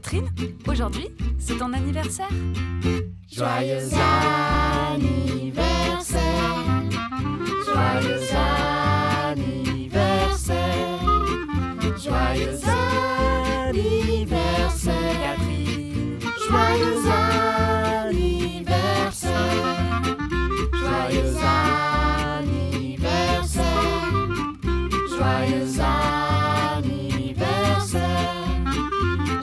Catherine, aujourd'hui, c'est ton anniversaire. Joyeux anniversaire, joyeux anniversaire, joyeux anniversaire, Catherine. joyeux anniversaire, joyeux anniversaire, joyeux anniversaire,